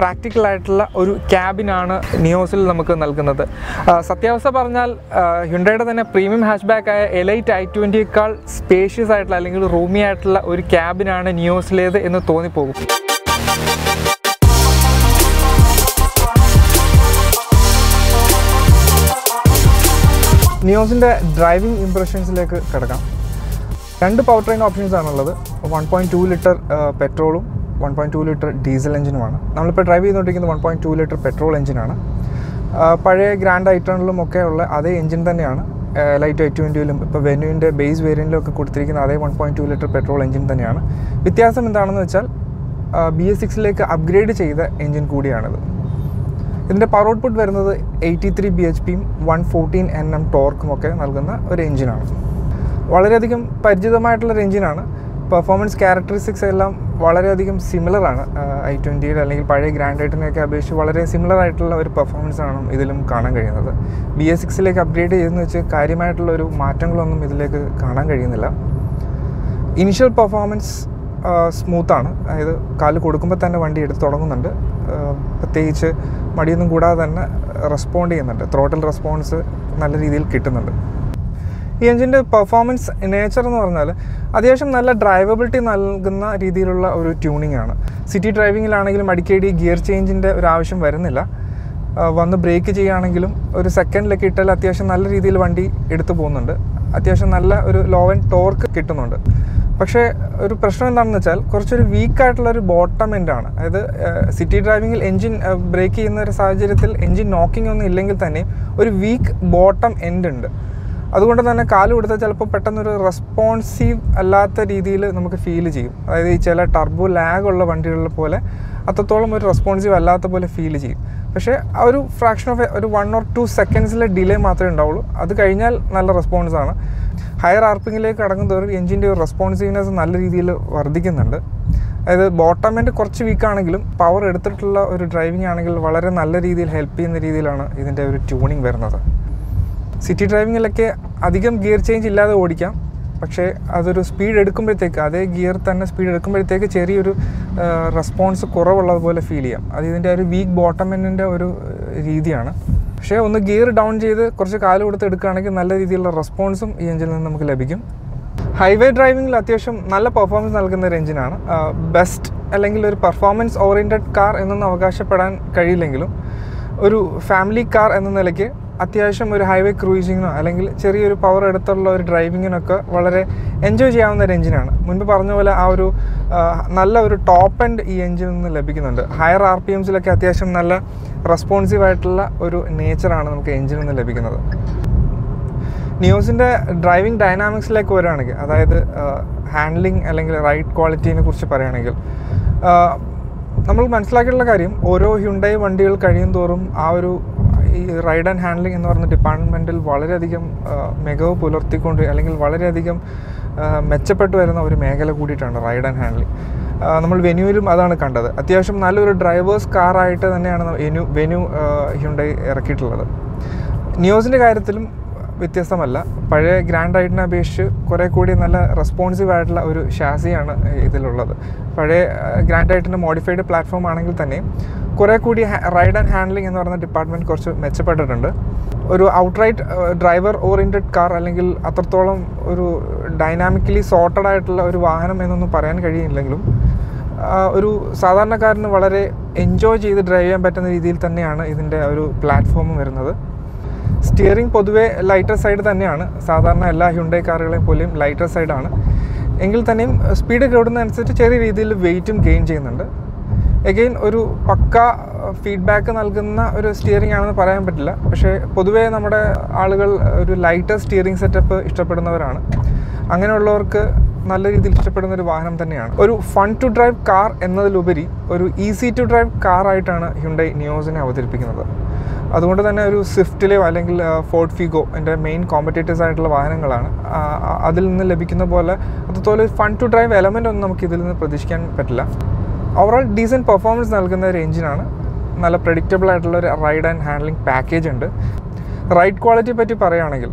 പ്രാക്ടിക്കൽ ആയിട്ടുള്ള ഒരു ക്യാബിനാണ് നിയോസിൽ നമുക്ക് നൽകുന്നത്. സത്യാവസ്ഥ പറഞ്ഞാൽ ഹ്യുണ്ടയുടെ തന്നെ പ്രീമിയം ഹാഷ് ബാക്ക് ആയ എലൈറ്റ് ഐ ട്വന്റിയേക്കാൾ സ്പേഷ്യസ് ആയിട്ടുള്ള അല്ലെങ്കിൽ റൂമി ആയിട്ടുള്ള ഒരു ക്യാബിനാണ് നിയോസിലേത് എന്ന് തോന്നിപ്പോകും. നിയോസിന്റെ ഡ്രൈവിംഗ് ഇംപ്രഷൻസിലേക്ക് കിടക്കാം. രണ്ട് പവർ ട്രെയിൻ ഓപ്ഷൻസ് ആണുള്ളത്. വൺ പോയിന്റ് ടു ലിറ്റർ പെട്രോളും one point two litre diesel എഞ്ചിനുമാണ് നമ്മളിപ്പോൾ ഡ്രൈവ് ചെയ്തുകൊണ്ടിരിക്കുന്നത് one point two litre petrol എഞ്ചിനാണ് പഴയ ഗ്രാൻഡ് ഐറ്റണിലും ഒക്കെ ഉള്ള അതേ എഞ്ചിൻ തന്നെയാണ്. ലൈറ്റ് ഐ ട്വന്റിയിലും ഇപ്പോൾ വെന്യൂവിന്റെ ബേസ് വേരിയന്റിലും ഒക്കെ കൊടുത്തിരിക്കുന്ന അതേ one point two litre petrol engine തന്നെയാണ്. വ്യത്യാസം എന്താണെന്ന് വെച്ചാൽ ബി എസ് സിക്സിലേക്ക് അപ്ഗ്രേഡ് ചെയ്ത എഞ്ചിൻ കൂടിയാണിത്. ഇതിന്റെ പവർ ഔട്ട്പുട്ട് വരുന്നത് എയ്റ്റി ത്രീ ബി എച്ച് പിയും വൺ ഫോർട്ടീൻ എൻ എം ടോർക്കും ഒക്കെ നൽകുന്ന ഒരു എഞ്ചിനാണ് വളരെയധികം പരിചിതമായിട്ടുള്ളൊരു എഞ്ചിനാണ് പെർഫോമൻസ് ക്യാരക്ടറിസ്റ്റിക്സ് എല്ലാം വളരെയധികം സിമിലറാണ് ഐ ട്വന്റിയുടെ അല്ലെങ്കിൽ പഴയ ഗ്രാൻഡ് ഐറ്റിനെയൊക്കെ അപേക്ഷിച്ച് വളരെ സിമിലർ ആയിട്ടുള്ള ഒരു പെർഫോമൻസ് ആണ് ഇതിലും കാണാൻ കഴിയുന്നത്. ബി എസ് സിക്സിലേക്ക് അപ്ഗ്രേഡ് ചെയ്തെന്ന് വെച്ച് കാര്യമായിട്ടുള്ള ഒരു മാറ്റങ്ങളൊന്നും ഇതിലേക്ക് കാണാൻ കഴിയുന്നില്ല. ഇനിഷ്യൽ പെർഫോമൻസ് സ്മൂത്താണ്. അതായത് കാൽ കൊടുക്കുമ്പോൾ തന്നെ വണ്ടി എടുത്ത് തുടങ്ങുന്നുണ്ട്. പ്രത്യേകിച്ച് മടിയൊന്നും കൂടാതെ തന്നെ റെസ്പോണ്ട് ചെയ്യുന്നുണ്ട്. ത്രോട്ടൽ റെസ്പോൺസ് നല്ല രീതിയിൽ കിട്ടുന്നുണ്ട്. ഈ എഞ്ചിന്റെ പെർഫോമൻസ് നേച്ചർ എന്ന് പറഞ്ഞാൽ അത്യാവശ്യം നല്ല ഡ്രൈവബിലിറ്റി നൽകുന്ന രീതിയിലുള്ള ഒരു ട്യൂണിംഗ് ആണ്. സിറ്റി ഡ്രൈവിങ്ങിലാണെങ്കിലും അടിക്കടി ഗിയർ ചേഞ്ചിന്റെ ഒരു ആവശ്യം വരുന്നില്ല. വന്ന് ബ്രേക്ക് ചെയ്യുകയാണെങ്കിലും ഒരു സെക്കൻഡിലൊക്കെ ഇട്ടാൽ അത്യാവശ്യം നല്ല രീതിയിൽ വണ്ടി എടുത്തു പോകുന്നുണ്ട്. അത്യാവശ്യം നല്ല ഒരു ലോ ആൻഡ് ടോർക്ക് കിട്ടുന്നുണ്ട്. പക്ഷേ ഒരു പ്രശ്നം എന്താണെന്ന് വെച്ചാൽ കുറച്ചൊരു വീക്കായിട്ടുള്ള ഒരു ബോട്ടം ആണ്. അതായത് സിറ്റി ഡ്രൈവിങ്ങിൽ എൻജിൻ ബ്രേക്ക് ചെയ്യുന്ന ഒരു സാഹചര്യത്തിൽ എൻജിൻ നോക്കിംഗ് ഒന്നും ഇല്ലെങ്കിൽ തന്നെയും ഒരു വീക്ക് ബോട്ടം എൻഡ് ഉണ്ട്. അതുകൊണ്ട് തന്നെ കാൽ കൊടുത്താൽ ചിലപ്പോൾ പെട്ടെന്നൊരു റെസ്പോൺസീവ് അല്ലാത്ത രീതിയിൽ നമുക്ക് ഫീൽ ചെയ്യും. അതായത് ഈ ചില ടർബോ ലാഗ് ഉള്ള വണ്ടികളിൽ പോലെ അത്രത്തോളം ഒരു റെസ്പോൺസീവ് അല്ലാത്ത പോലെ ഫീൽ ചെയ്യും. പക്ഷേ ആ ഒരു ഫ്രാക്ഷൻ ഓഫ് ഒരു വൺ ഓർ ടു സെക്കൻഡ്സിലെ ഡിലേ മാത്രമേ ഉണ്ടാവുള്ളൂ. അത് കഴിഞ്ഞാൽ നല്ല റെസ്പോൺസാണ് ഹയർ ആർപ്പിങ്ങിലേക്ക് കടക്കും തോറും എഞ്ചിന്റെ ഒരു റെസ്പോൺസീവ്നെസ് നല്ല രീതിയിൽ വർദ്ധിക്കുന്നുണ്ട്. അതായത് ബോട്ടം എൻഡ് കുറച്ച് വീക്കാണെങ്കിലും പവർ എടുത്തിട്ടുള്ള ഒരു ഡ്രൈവിംഗ് ആണെങ്കിൽ വളരെ നല്ല രീതിയിൽ ഹെൽപ്പ് ചെയ്യുന്ന രീതിയിലാണ് ഇതിന്റെ ഒരു ട്യൂണിങ് വരുന്നത്. സിറ്റി ഡ്രൈവിങ്ങിലൊക്കെ അധികം ഗിയർ ചേഞ്ച് ഇല്ലാതെ ഓടിക്കാം. പക്ഷേ അതൊരു സ്പീഡ് എടുക്കുമ്പോഴത്തേക്ക് അതേ ഗിയർ തന്നെ സ്പീഡ് എടുക്കുമ്പോഴത്തേക്ക് ചെറിയൊരു റെസ്പോൺസ് കുറവുള്ളതുപോലെ ഫീൽ ചെയ്യാം. അത് ഇതിന്റെ ഒരു വീക്ക് ബോട്ടം എൻഡിന്റെ ഒരു രീതിയാണ്. പക്ഷേ ഒന്ന് ഗിയർ ഡൗൺ ചെയ്ത് കുറച്ച് കാൽ കൊടുത്ത് എടുക്കുകയാണെങ്കിൽ നല്ല രീതിയിലുള്ള റെസ്പോൺസും ഈ എഞ്ചിനിൽ നിന്ന് നമുക്ക് ലഭിക്കും. ഹൈവേ ഡ്രൈവിങ്ങിൽ അത്യാവശ്യം നല്ല പെർഫോമൻസ് നൽകുന്ന ഒരു എഞ്ചിനാണ്. ബെസ്റ്റ് അല്ലെങ്കിൽ ഒരു പെർഫോമൻസ് ഓറിയന്റഡ് കാർ എന്നൊന്നും അവകാശപ്പെടാൻ കഴിയില്ലെങ്കിലും ഒരു ഫാമിലി കാർ എന്ന നിലയ്ക്ക് അത്യാവശ്യം ഒരു ഹൈവേ ക്രൂയിസിങ്ങിനോ അല്ലെങ്കിൽ ചെറിയൊരു പവർ എടുത്തുള്ള ഒരു ഡ്രൈവിങ്ങിനൊക്കെ വളരെ എൻജോയ് ചെയ്യാവുന്ന ഒരു എഞ്ചിനാണ്. മുൻപ് പറഞ്ഞ പോലെ ആ ഒരു നല്ല ഒരു ടോപ്പ് എൻഡ് ഈ എഞ്ചിനിൽ നിന്ന് ലഭിക്കുന്നുണ്ട്. ഹയർ ആർ പി എംസിലൊക്കെ അത്യാവശ്യം നല്ല റെസ്പോൺസീവ് ആയിട്ടുള്ള ഒരു നേച്ചറാണ് നമുക്ക് എഞ്ചിനിൽ നിന്ന് ലഭിക്കുന്നത്. ന്യൂസിന്റെ ഡ്രൈവിംഗ് ഡൈനാമിക്സിലേക്ക് വരികയാണെങ്കിൽ അതായത് ഹാൻഡ്ലിംഗ് അല്ലെങ്കിൽ റൈഡ് ക്വാളിറ്റീനെ കുറിച്ച് പറയുകയാണെങ്കിൽ നമ്മൾ മനസ്സിലാക്കിയിട്ടുള്ള കാര്യം ഓരോ ഹ്യുണ്ടായി വണ്ടികൾ കഴിയും തോറും ആ ഒരു ഈ റൈഡ് ആൻഡ് ഹാൻഡ്ലിംഗ് എന്ന് പറഞ്ഞ ഡിപ്പാർട്ട്മെന്റിൽ വളരെയധികം മികവ് പുലർത്തിക്കൊണ്ട് അല്ലെങ്കിൽ വളരെയധികം മെച്ചപ്പെട്ടു വരുന്ന ഒരു മേഖല കൂടിയിട്ടാണ് റൈഡ് ആൻഡ് ഹാൻഡ്ലിംഗ് നമ്മൾ വെന്യൂവിലും അതാണ് കണ്ടത്. അത്യാവശ്യം നല്ലൊരു ഡ്രൈവേഴ്സ് കാറായിട്ട് തന്നെയാണ് വെനു വെന്യൂ ഹ്യുണ്ടായി ഇറക്കിയിട്ടുള്ളത്. ന്യൂസിന്റെ കാര്യത്തിലും വ്യത്യസ്തമല്ല. പഴയ ഗ്രാൻഡ് റൈഡിനെ അപേക്ഷിച്ച് കുറേ കൂടി നല്ല റെസ്പോൺസീവ് ആയിട്ടുള്ള ഒരു ഷാസിയാണ് ഇതിലുള്ളത്. പഴയ ഗ്രാൻഡ് റൈഡിന്റെ മോഡിഫൈഡ് പ്ലാറ്റ്ഫോം ആണെങ്കിൽ തന്നെ കുറേ കൂടി റൈഡ് ആൻഡ് ഹാൻഡ്ലിംഗ് എന്ന് പറയുന്ന ഡിപ്പാർട്ട്മെന്റ് കുറച്ച് മെച്ചപ്പെട്ടിട്ടുണ്ട്. ഒരു ഔട്ട്റൈറ്റ് ഡ്രൈവർ ഓറിയന്റഡ് കാർ അല്ലെങ്കിൽ അത്രത്തോളം ഒരു ഡൈനാമിക്കലി സോർട്ടഡ് ആയിട്ടുള്ള ഒരു വാഹനം എന്നൊന്നും പറയാൻ കഴിയില്ലെങ്കിലും ഒരു സാധാരണക്കാരന് വളരെ എൻജോയ് ചെയ്ത് ഡ്രൈവ് ചെയ്യാൻ പറ്റുന്ന രീതിയിൽ തന്നെയാണ് ഇതിന്റെ ഒരു പ്ലാറ്റ്ഫോം വരുന്നത്. സ്റ്റിയറിംഗ് പൊതുവേ ലൈറ്റർ സൈഡ് തന്നെയാണ്. സാധാരണ എല്ലാ ഹ്യുണ്ടൈ കാറുകളെയും പോലെയും ലൈറ്റർ സൈഡാണ് എങ്കിൽ തന്നെയും സ്പീഡ് കൂടുന്നതനുസരിച്ച് ചെറിയ രീതിയിൽ വെയിറ്റും ഗെയിൻ ചെയ്യുന്നുണ്ട്. എഗെയിൻ ഒരു പക്ക ഫീഡ്ബാക്ക് നൽകുന്ന ഒരു സ്റ്റിയറിംഗ് ആണെന്ന് പറയാൻ പറ്റില്ല. പക്ഷേ പൊതുവേ നമ്മുടെ ആളുകൾ ഒരു ലൈറ്റർ സ്റ്റിയറിംഗ് സെറ്റപ്പ് ഇഷ്ടപ്പെടുന്നവരാണ്. അങ്ങനെയുള്ളവർക്ക് നല്ല രീതിയിൽ ഇഷ്ടപ്പെടുന്ന ഒരു വാഹനം തന്നെയാണ്. ഒരു ഫൺ ടു ഡ്രൈവ് കാർ എന്നതിലുപരി ഒരു ഈസി ടു ഡ്രൈവ് കാർ ആയിട്ടാണ് ഹ്യുണ്ടൈ നിയോസിനെ അവതരിപ്പിക്കുന്നത്. അതുകൊണ്ട് തന്നെ ഒരു സ്വിഫ്റ്റിലെയോ അല്ലെങ്കിൽ ഫോർട്ട് ഫിഗോ എന്റെ മെയിൻ കോമ്പറ്റേറ്റീവ്സ് ആയിട്ടുള്ള വാഹനങ്ങളാണ്. അതിൽ നിന്ന് ലഭിക്കുന്ന പോലെ അതുപോലെ ഫൺ ടു ഡ്രൈവ് എലമെന്റ് ഒന്നും നമുക്ക് ഇതിൽ നിന്ന് പ്രതീക്ഷിക്കാൻ പറ്റില്ല. ഓവറോൾ ഡീസന്റ് പെർഫോമൻസ് നൽകുന്ന ഒരു എഞ്ചിനാണ് നല്ല പ്രഡിക്റ്റബിൾ ആയിട്ടുള്ള ഒരു റൈഡ് ആൻഡ് ഹാൻഡ്ലിംഗ് പാക്കേജ് ഉണ്ട്. റൈഡ് ക്വാളിറ്റി പറ്റി പറയുകയാണെങ്കിൽ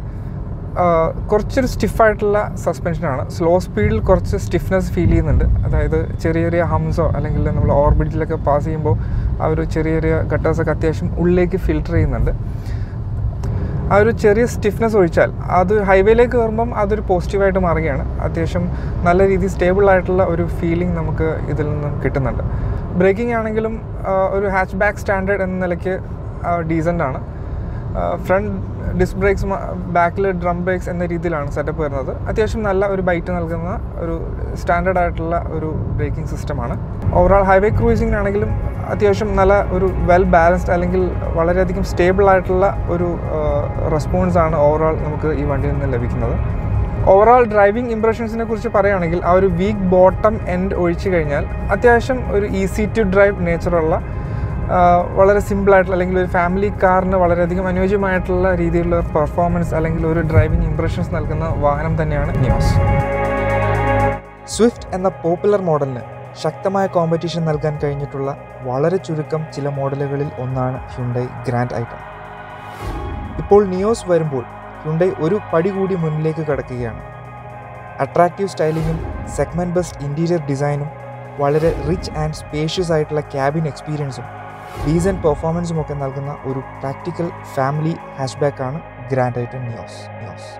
കുറച്ചൊരു സ്റ്റിഫായിട്ടുള്ള സസ്പെൻഷനാണ് സ്ലോ സ്പീഡിൽ കുറച്ച് സ്റ്റിഫ്നെസ് ഫീൽ ചെയ്യുന്നുണ്ട്. അതായത് ചെറിയ ചെറിയ ഹംസോ അല്ലെങ്കിൽ നമ്മൾ ഓർബിറ്റിലൊക്കെ പാസ് ചെയ്യുമ്പോൾ ആ ഒരു ചെറിയ ചെറിയ ഗട്ടേഴ്സൊക്കെ അത്യാവശ്യം ഉള്ളിലേക്ക് ഫിൽട്ടർ ചെയ്യുന്നുണ്ട്. ആ ഒരു ചെറിയ സ്റ്റിഫ്നെസ് ഒഴിച്ചാൽ അത് ഹൈവേയിലേക്ക് കയറുമ്പം അതൊരു പോസിറ്റീവായിട്ട് മാറുകയാണ്. അത്യാവശ്യം നല്ല രീതിയിൽ സ്റ്റേബിൾ ആയിട്ടുള്ള ഒരു ഫീലിംഗ് നമുക്ക് ഇതിൽ നിന്നും കിട്ടുന്നുണ്ട്. ബ്രേക്കിംഗ് ആണെങ്കിലും ഒരു ഹാച്ച് ബാക്ക് സ്റ്റാൻഡേർഡ് എന്ന നിലയ്ക്ക് ഡീസന്റ് ആണ്. ഫ്രണ്ട് ഡിസ്ക് ബ്രേക്സ് ബാക്കിൽ ഡ്രം ബ്രേക്സ് എന്ന രീതിയിലാണ് സെറ്റപ്പ് വരുന്നത്. അത്യാവശ്യം നല്ല ഒരു ബൈറ്റ് നൽകുന്ന ഒരു സ്റ്റാൻഡേർഡ് ആയിട്ടുള്ള ഒരു ബ്രേക്കിംഗ് സിസ്റ്റമാണ് ഓവറോൾ ഹൈവേ ക്രൂസിങ്ങിനാണെങ്കിലും അത്യാവശ്യം നല്ല ഒരു വെൽ ബാലൻസ്ഡ് അല്ലെങ്കിൽ വളരെയധികം സ്റ്റേബിൾ ആയിട്ടുള്ള ഒരു റെസ്പോൺസ് ആണ് ഓവറോൾ നമുക്ക് ഈ വണ്ടിയിൽ നിന്ന് ലഭിക്കുന്നത്. ഓവറോൾ ഡ്രൈവിംഗ് ഇംപ്രഷൻസിനെ കുറിച്ച് പറയുകയാണെങ്കിൽ ആ ഒരു വീക്ക് ബോട്ടം എൻഡ് ഒഴിച്ചു കഴിഞ്ഞാൽ അത്യാവശ്യം ഒരു ഈസി ടു ഡ്രൈവ് നേച്ചറുള്ള വളരെ സിമ്പിളായിട്ടുള്ള അല്ലെങ്കിൽ ഒരു ഫാമിലി കാറിന് വളരെയധികം അനുയോജ്യമായിട്ടുള്ള രീതിയിലുള്ള പെർഫോമൻസ് അല്ലെങ്കിൽ ഒരു ഡ്രൈവിംഗ് ഇംപ്രഷൻസ് നൽകുന്ന വാഹനം തന്നെയാണ് ന്യൂസ് സ്വിഫ്റ്റ് എന്ന പോപ്പുലർ മോഡലിന് ശക്തമായ കോമ്പറ്റീഷൻ നൽകാൻ കഴിഞ്ഞിട്ടുള്ള വളരെ ചുരുക്കം ചില മോഡലുകളിൽ ഒന്നാണ് ഹ്യുണ്ടൈ ഗ്രാൻഡ് ഐറ്റം ഇപ്പോൾ നിയോസ് വരുമ്പോൾ ഹ്യുണ്ടൈ ഒരു പടി കൂടി മുന്നിലേക്ക് കടക്കുകയാണ്. അട്രാക്റ്റീവ് സ്റ്റൈലിങ്ങും സെഗ്മെന്റ് ബെസ്റ്റ് ഇന്റീരിയർ ഡിസൈനും വളരെ റിച്ച് ആൻഡ് സ്പേഷ്യസ് ആയിട്ടുള്ള ക്യാബിൻ എക്സ്പീരിയൻസും ഡീസന്റ് പെർഫോമൻസും ഒക്കെ നൽകുന്ന ഒരു practical family ഹാഷ്ബാക്കാണ് Grand i ten Nios Nios